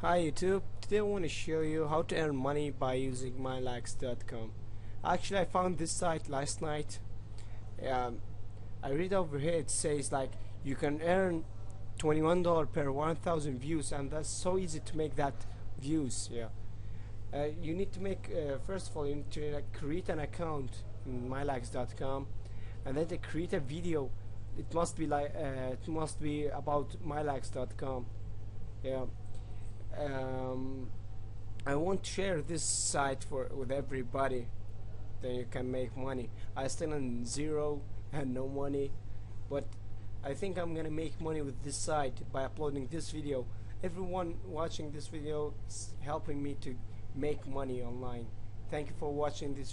Hi YouTube, today I want to show you how to earn money by using mylikes.com. Actually I found this site last night. Um, I read over here it says like you can earn $21 per 1000 views and that's so easy to make that views yeah. Uh, you need to make uh, first of all you need to like, create an account in mylikes.com and then to create a video it must be like uh, it must be about mylikes.com yeah um, I won't share this site for with everybody then you can make money. I still on zero and no money but I think I'm gonna make money with this site by uploading this video. Everyone watching this video is helping me to make money online. Thank you for watching this